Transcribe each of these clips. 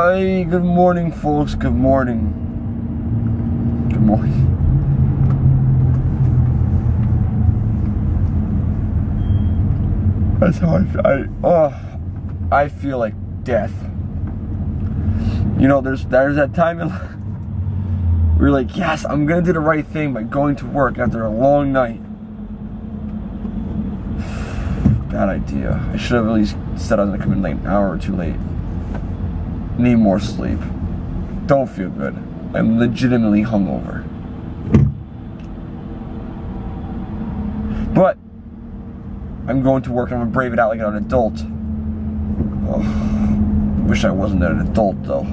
Hi, good morning, folks. Good morning. Good morning. That's how I feel. I, oh, I feel like death. You know, there's there's that time in life we're like, yes, I'm gonna do the right thing by going to work after a long night. Bad idea. I should have at least said I was gonna come in late, an hour or two late. Need more sleep. Don't feel good. I'm legitimately hungover. But I'm going to work and I'm gonna brave it out like an adult. Oh, wish I wasn't an adult though.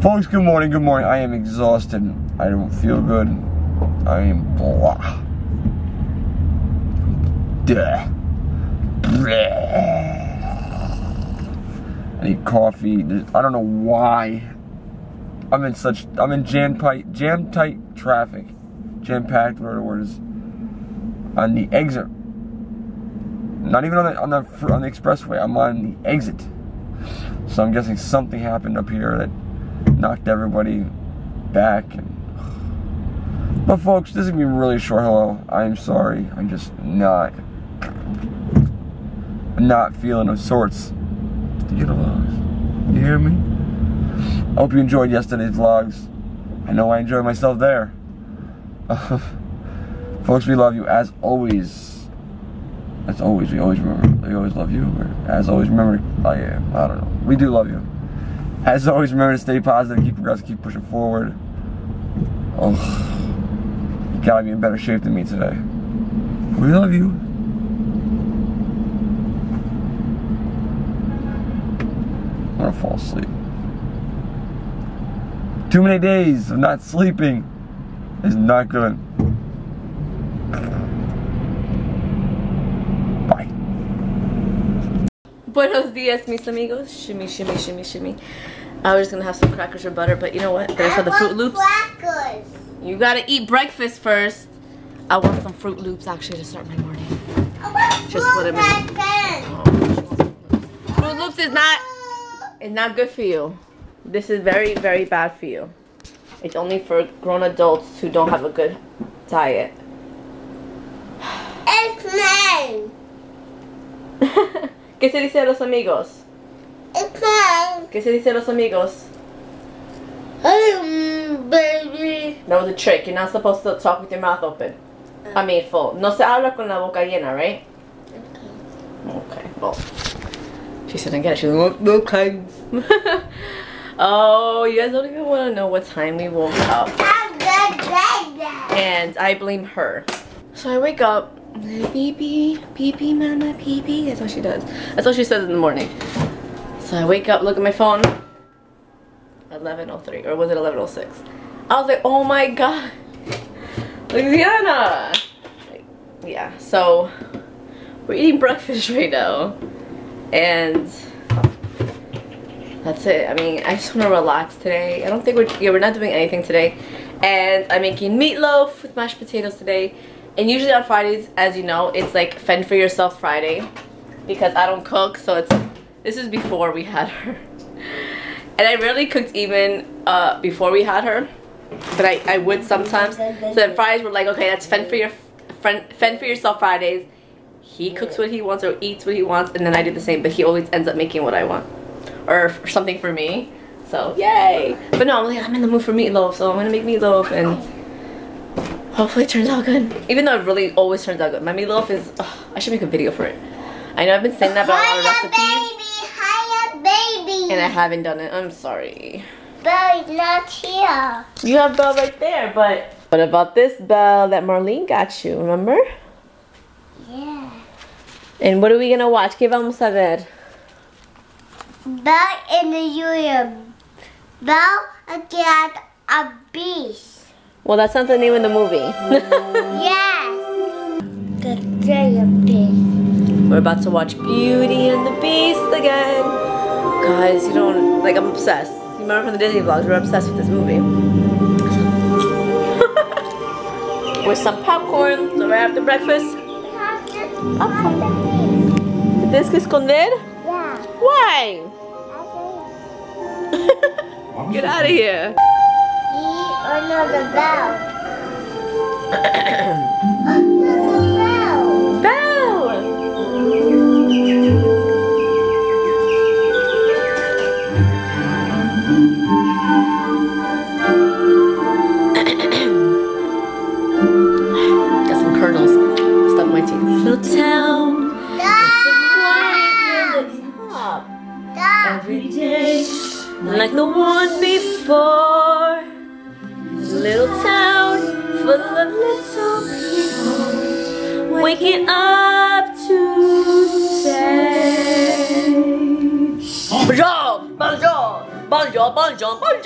Folks, good morning, good morning. I am exhausted. I don't feel good. I am blah. Duh. I need coffee. I don't know why. I'm in such, I'm in jam tight, jam tight traffic. Jam packed, whatever the word is. On the exit. Not even on the, on the, on the expressway. I'm on the exit. So I'm guessing something happened up here that knocked everybody back. And, but folks, this is gonna be really short. Hello, I'm sorry. I'm just not, not feeling of sorts. You know, you hear me? I hope you enjoyed yesterday's vlogs. I know I enjoyed myself there. folks, we love you as always. As always, we always remember. We always love you. As always, remember. Oh yeah, I don't know. We do love you. As always, remember to stay positive, keep progressing, keep pushing forward. Oh, you gotta be in better shape than me today. We love you. I'm gonna fall asleep. Too many days of not sleeping is not good. Bye. Buenos dias, mis amigos. Shimmy, shimmy, shimmy, shimmy. I was just gonna have some crackers or butter, but you know what? There's for the Fruit Loops. Crackers. You gotta eat breakfast first. I want some Fruit Loops actually to start my morning. Just put 'em in. Fruit Loops is not is not good for you. This is very, very bad for you. It's only for grown adults who don't have a good diet. It's mine. ¿Qué se dice a los amigos? It's mine. ¿Qué se dice a los amigos? Hey, baby. That was a trick. You're not supposed to talk with your mouth open. Ah. I mean full. No se habla con la boca llena, right? Okay, well. She said I get it. She's like, okay. oh, you guys don't even want to know what time we woke up. And I blame her. So I wake up. Pee pee, pee pee, mama, pee pee. That's what she does. That's what she says in the morning. So I wake up, look at my phone. 11.03, or was it 11.06? I was like, oh my god. Louisiana. Like, yeah, so we're eating breakfast right now. And that's it. I mean, I just want to relax today. I don't think we're, yeah, we're not doing anything today. And I'm making meatloaf with mashed potatoes today. And usually on Fridays, as you know, it's like fend for yourself Friday. Because I don't cook, so it's, this is before we had her. And I rarely cooked even uh, before we had her. But I, I would sometimes. So then Fridays were like, okay, that's fend for your fend, fend for yourself Fridays. He cooks what he wants or eats what he wants, and then I do the same. But he always ends up making what I want, or something for me. So yay! But no, I'm like I'm in the mood for meatloaf, so I'm gonna make meatloaf, and hopefully it turns out good. Even though it really always turns out good. My meatloaf is. ugh, I should make a video for it. I know I've been saying that about a lot of recipes, Hiya, baby. and I haven't done it. I'm sorry. But not here. You have Belle right there, but what about this Belle that Marlene got you? Remember? Yeah. And what are we gonna watch? ¿Qué vamos a ver? Bell in the union. Bell against a beast. Well, that's not the name of the movie. Yes. The giant beast. We're about to watch Beauty and the Beast again. Guys, you don't, like, I'm obsessed. You remember from the Disney vlogs, we're obsessed with this movie. with some popcorn, so right after breakfast. Popcorn. ¿Tienes que esconder? Yeah. Why? Get out of here. Eat bell.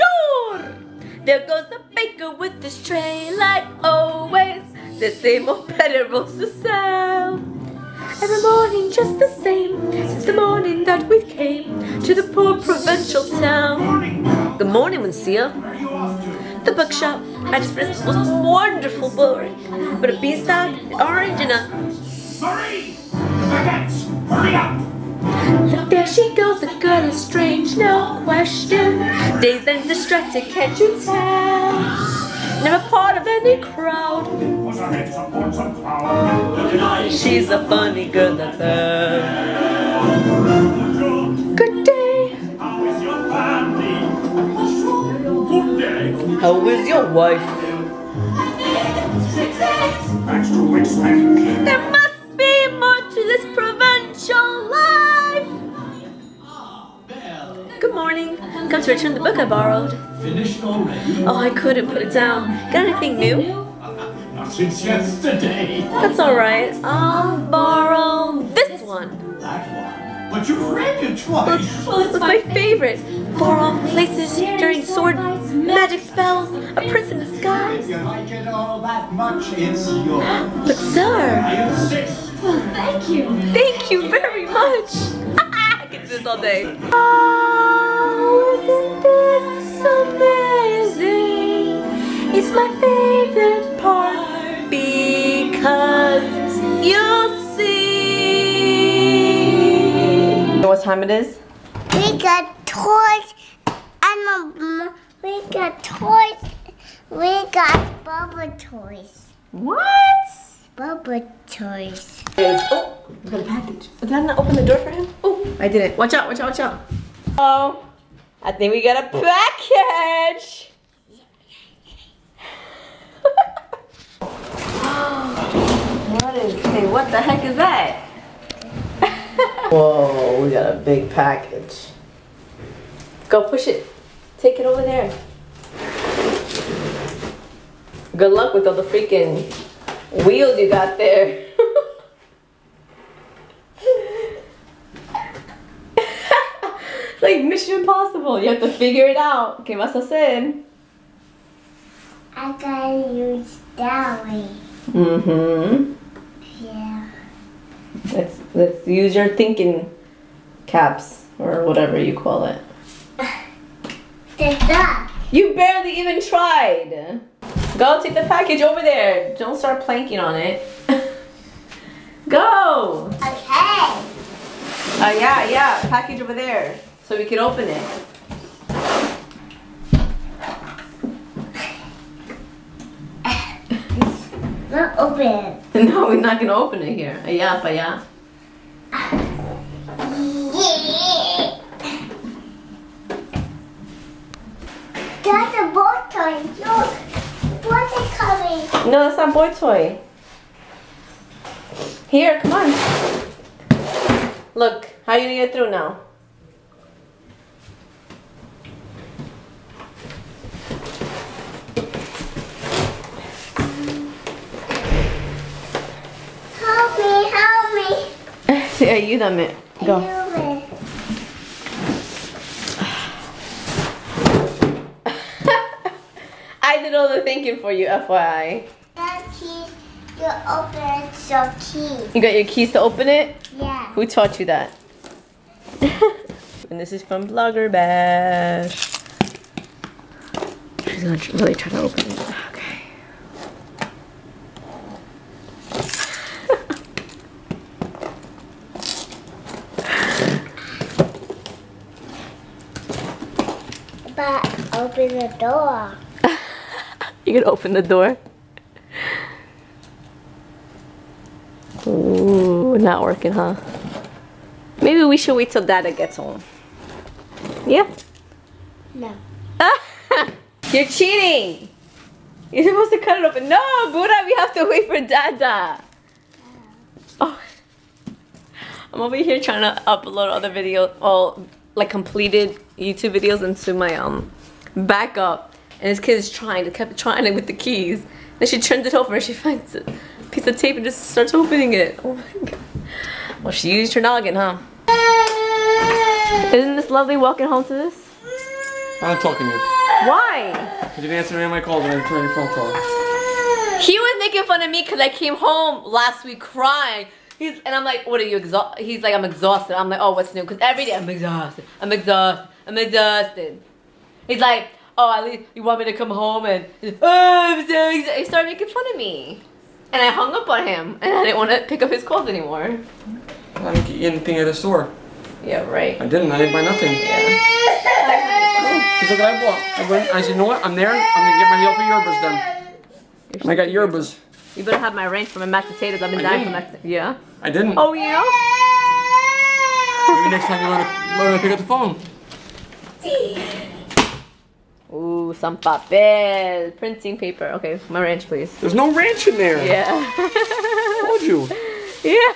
bonjour. There goes the baker with his tray like always. The same old bread rolls to sell. Every morning just the same Since the morning that we came To the poor provincial town Good morning, Monsieur The bookshop just read the most wonderful book but a beanstalk, an orange and a Marie! Baguettes! Hurry up! Look there she goes, the girl is strange, no question Dazed and distracted, can't you tell? Never part of any crowd? She's a funny girl that Good day How is your family? Good day. How is your wife? Come to return the book I borrowed. Finished already? Oh, I couldn't put it down. Got anything new? Not since yesterday. That's alright. I'll borrow this one. That one. But you've read it twice. Well, it's my favorite. Far off places during sword magic spells. A prince in disguise. If you like it all that much, it's yours. But sir, I insist. thank you very much. I can do this all day. Isn't this amazing? It's my favorite part because you'll see. You know what time it is? We got toys and um, we got toys. We got bubble toys. What? Bubble toys. Oh, we got a package. Did I not open the door for him? Oh, I didn't. Watch out, watch out, watch out. Oh, I think we got a package. what is, hey, what the heck is that? Whoa, we got a big package. Go push it. Take it over there. Good luck with all the freaking wheels you got there. it's like Mission Impossible. You have to figure it out. ¿Qué vas a hacer? I gotta use that way. Mm-hmm. Yeah. Let's let's use your thinking caps or whatever you call it. You barely even tried. Go take the package over there. Don't start planking on it. Go. Okay. Uh, yeah, yeah, package over there so we can open it. Not open. No, we're not gonna open it here. Yeah, but yeah. That's a boat toy. Look. What's it coming? No, that's not boy toy. Here, come on. Look, how are you gonna get through now? Help me, help me. yeah, you done it. Go. I did all the thinking for you, FYI. You open the key. You got your keys to open it? Yeah. Who taught you that? and this is from Blogger Bash. She's gonna really try to open it. Okay. But Open the door. You can open the door. Ooh, not working, huh? Maybe we should wait till Dada gets home. Yeah. No. You're cheating. You're supposed to cut it open. No, Buddha, we have to wait for Dada. Oh. I'm over here trying to upload other videos, all like completed YouTube videos into my um backup. And this kid is trying to kept trying it with the keys. Then she turns it over and she finds a piece of tape and just starts opening it. Oh my god. Well, she used her noggin, huh? Isn't this lovely walking home to this? I'm talking to you. Why? You didn't answer any of my calls and I turned your phone call. He was making fun of me because I came home last week crying. He's and I'm like, what are you exhausted? He's like, I'm exhausted. I'm like, oh, what's new? Because every day I'm exhausted. I'm exhausted. I'm exhausted. He's like, oh, at least you want me to come home and oh, I'm so exhausted. He started making fun of me, and I hung up on him, and I didn't want to pick up his calls anymore. I didn't get anything at the store. Yeah, right. I didn't. I didn't buy nothing. Yeah. She's like, I bought. I went. I said, you know what? I'm there. I'm gonna get my healthy yerbas done. And I got yerbas. You better have my range for my mashed potatoes. I've been I dying for didn't. mashed. Yeah. I didn't. Oh yeah. Maybe next time you learn to, learn to pick up the phone. Ooh, some papel. Printing paper. Okay, my ranch, please. There's no ranch in there. Yeah. I told you. yeah.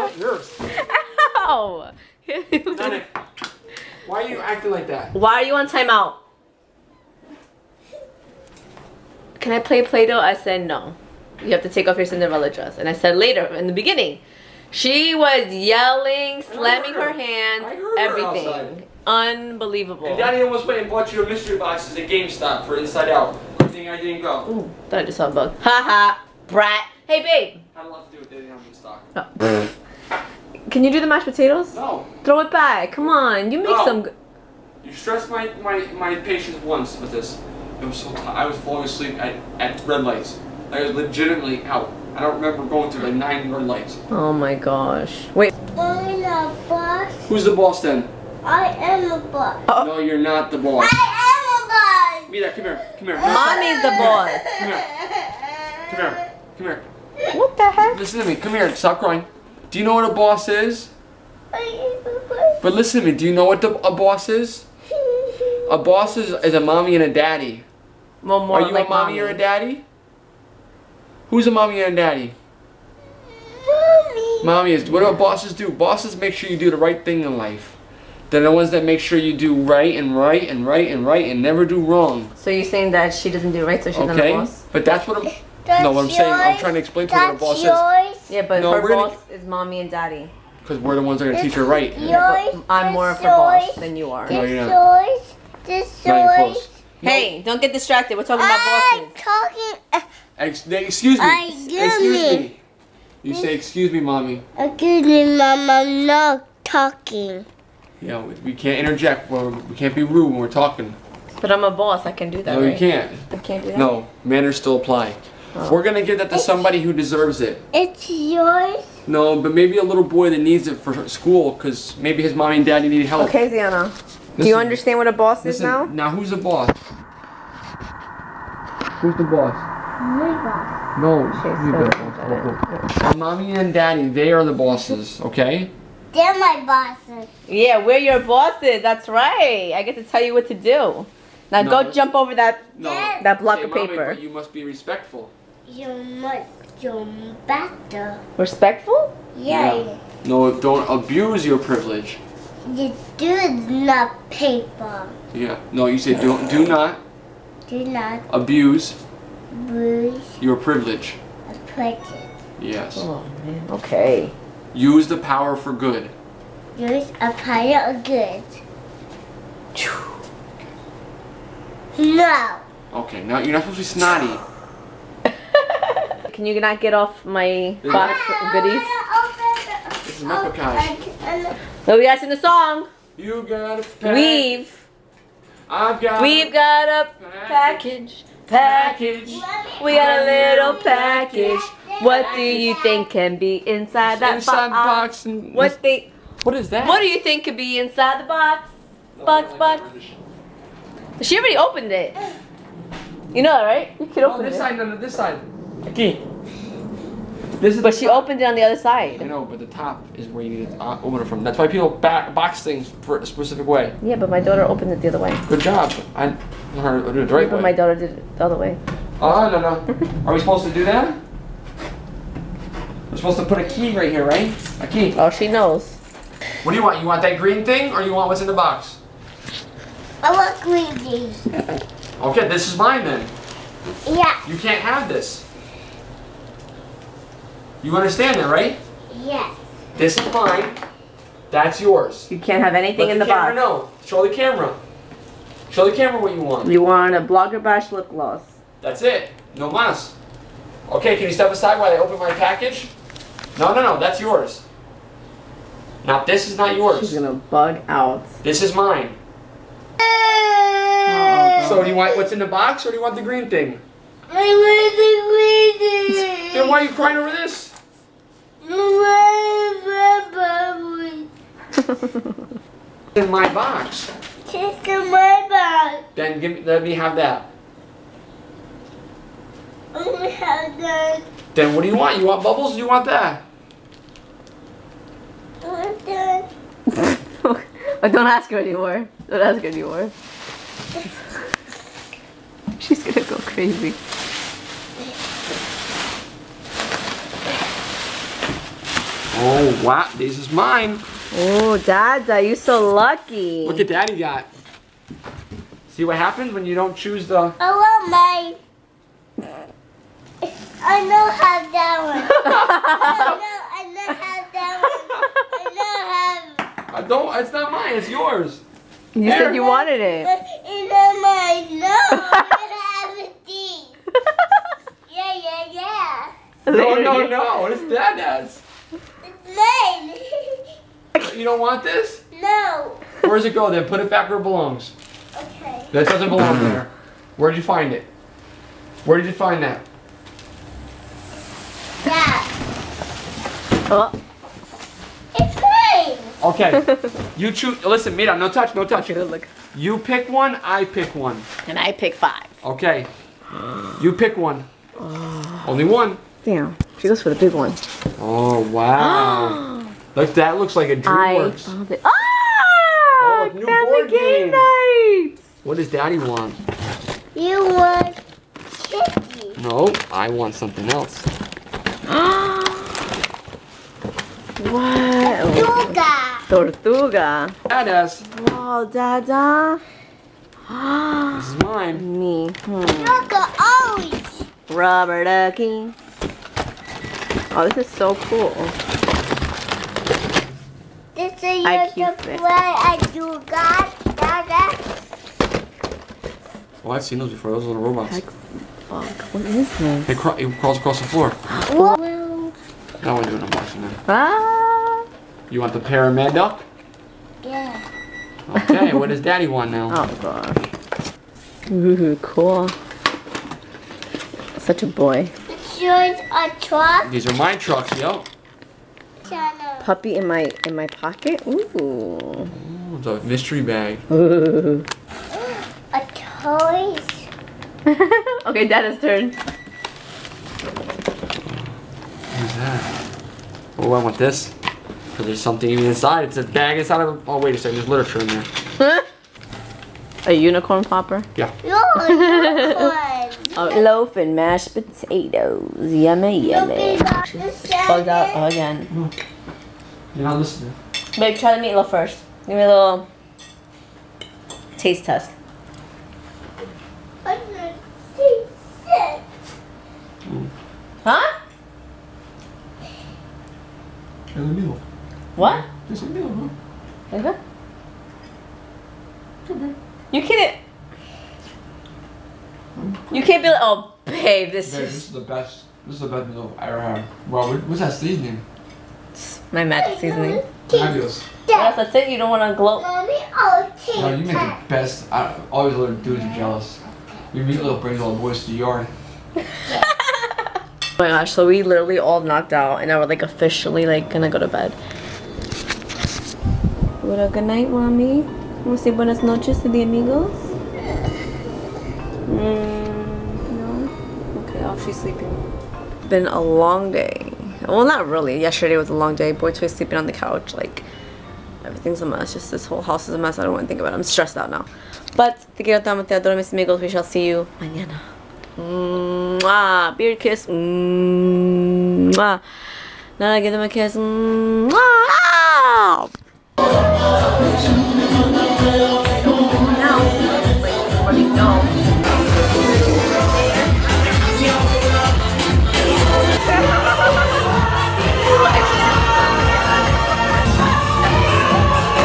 That's yours. Ow. Nana, why are you acting like that? Why are you on timeout? Can I play Play-Doh? I said no. You have to take off your Cinderella dress. And I said later, in the beginning. She was yelling, slamming her her. hands, I heard her everything. outside. Unbelievable. And Daddy almost went and bought you a mystery boxes at GameStop for Inside Out. Good thing I didn't go. Ooh, thought I just saw a bug. Ha ha, brat. Hey, babe. Had a lot to do with they didn't have in stock. Oh. Can you do the mashed potatoes? No. Throw it back. Come on. You make No. some. good- You stressed my, my, my patience once with this. It was so tired. I was falling asleep at, at red lights. I was legitimately out. I don't remember going through like nine red lights. Oh my gosh. Wait. I'm a boss. Who's the boss then? I am a boss. Oh. No, you're not the boss. I am a boss. Mira, come here. Come here. Mommy's the boss. Come here. Come here. Come here. What the heck? Listen to me. Come here. Stop crying. Do you know what a boss is? I am. But listen to me. Do you know what the, a boss is? A boss is, is a mommy and a daddy. Well, more Are you like a mommy, or a daddy? Who's a mommy and a daddy? Mommy. Mommy is. What do bosses do? Bosses make sure you do the right thing in life. They're the ones that make sure you do right and right and right and right and never do wrong. So you're saying that she doesn't do right, so she's not a Okay? boss? But that's what I'm. That's No, what I'm saying, I'm trying to explain to her what a That's boss is. Yeah, but No, her we're gonna- boss is mommy and daddy. Because we're the ones that are gonna teach her right. Yours. I'm more of this her boss than you are. No, This you're not. yours. This Not even close. Hey, don't get distracted. We're talking about I'm bosses. talking. Uh, Ex- excuse me. I excuse do me. You say, excuse me, mommy. excuse me, Mom. I'm not talking. Yeah, we, we can't interject. Well, we can't be rude when we're talking. But I'm a boss. I can do that, No, right? you can't. I can't do that? No, manners still apply. Oh. We're gonna give that to somebody who deserves it. It's yours. No, but maybe a little boy that needs it for school, because maybe his mommy and daddy need help. Okay, Ziana. Do you understand what a boss is now? now who's the boss? Who's the boss? My boss. No, Okay, you so- better- Our mommy and daddy, they are the bosses, okay? They're my bosses. Yeah, we're your bosses. That's right. I get to tell you what to do. Now No. go jump over that No. that block Say, of "Mommy, paper. but you must be respectful. You must do better. Respectful? Yeah. Yeah. No, don't abuse your privilege. You do not paper. Yeah. No, you say don't do not Do not abuse bruise your privilege. a prejudice. Yes. Oh man. Okay. Use the power for good. Use a power of good. No. Okay. Now you're not supposed to be snotty. Can you not get off my Yeah. box of goodies? This is Mepakash. No, we gotta sing the song. You got a pack. We've I've got. we've got a package. Package. We got a little package. What do you think can be inside that inside the box? box. And What they? What is that? What do you think could be inside the box? Box, box. She already opened it. You know that, right? You can open Oh, open this it. side, no, no, this side. Aquí. This is But she top. opened it on the other side. I know, but the top is where you need to uh, open it from. That's why people back, box things for a specific way. Yeah, but my daughter opened it the other way. Good job. I know how it the right But way. my daughter did it the other way. Oh, no, no. Are we supposed to do that? We're supposed to put a key right here, right? A key. Oh, she knows. What do you want? You want that green thing or you want what's in the box? I want greedy. Okay, this is mine then. Yeah, You can't have this. You understand that, right? yes. This is mine. That's yours. You can't have anything Let in the, the, camera box. know. Show the camera. Show the camera what you want. You want a Blogger Bash lip gloss. That's it. No mas. Okay, can you step aside while I open my package? No, no, no. That's yours. Now this is not yours. She's yours. gonna bug out. This is mine. Oh, So do you want what's in the box or do you want the green thing? I want the greedy. Then why are you crying over this? In my box. Just in my bag. Then give me, let me have that. I'm gonna have that. Then what do you want? You want bubbles? Or you want that? I want that. but don't ask her anymore. Don't ask her anymore. She's gonna go crazy. Oh wow, this is mine. Oh, Dada, you're so lucky. Look at Daddy got. See what happens when you don't choose the. I want mine. I know how that one. I know, I know how that one. I know how. I don't. It's not mine. It's yours. You said you wanted it. It's not mine. No, I have a D. Yeah, yeah, yeah. No, no, no. It's Dada's. It's mine. You don't want this? no. Where does it go then? Put it back where it belongs. Okay. That doesn't belong there. Where'd you find it? Where did you find that? Yeah. Oh, It's mine. Okay. You choose. Listen, Mira, no touch, no touch. okay, look. You pick one, I pick one. And I pick five. Okay. You pick one. Only one. Damn, she goes for the big one. Oh wow. Look, that looks like a DreamWorks. I Oh, the- ah! Oh, new board game night. What does Daddy want? You want chicky. No, I want something else. what? Yoga. Tortuga. Badass. Wow, Dada. This is mine. Me. Hmm. Yoga orange. Rubber ducky. Oh, this is so cool. This is I yoga keep it. play I do God. Yoga. Oh, I've seen those before. Those little robots. Hex bug. What is this? It, craw- it crawls across the floor. Well, Now we're doing unboxing now. Ah. You want the paramedic? yeah. Okay, what does Daddy want now? Oh gosh. Ooh, cool. Such a boy. It's yours a truck. These are my trucks, yo. Channel. Puppy in my in my pocket. Ooh. Oh, it's a mystery bag. Ooh. A toys. okay, Dada's turn. What's that? Oh, I want this. Because there's something even inside. It's a bag inside of a... Oh, wait a second. There's literature in there. a unicorn popper. Yeah. No, unicorn. A loaf and mashed potatoes. Yummy, yummy. Bugged out again. You're not listening. Babe, try the meatloaf first. Give me a little taste test. Huh? In the middle. What? Just in the middle, huh? Like that? You can't. You can't be like, oh, babe, this Babe, this is is the best. This is the best meal I've ever had. Wow, what- what's that seasoning? my magic seasoning. Fabulous. Yes, that's it. You don't want to gloat. Mommy, No, you make the best. I, all these little dudes are jealous. Your meatloaf brings all the boys to the yard. Oh my gosh, so we literally all knocked out and now we're like officially like gonna go to bed. What a good night, mommy. Wanna say buenas noches to the amigos? Mm, no. Okay, oh, she's sleeping. Been a long day. Well, not really. Yesterday was a long day. Boy Toy's sleeping on the couch. Like, everything's a mess. Just this whole house is a mess. I don't want to think about it. I'm stressed out now. But, te quiero tanto, te adoro, mis amigos. We shall see you mañana. Mwah. Beard kiss. Mwah. Now I give them a kiss. Mwah. Now.